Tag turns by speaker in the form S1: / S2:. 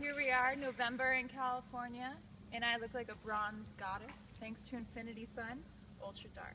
S1: Here we are, November in California, and I look like a bronze goddess thanks to Infinity Sun, ultra dark.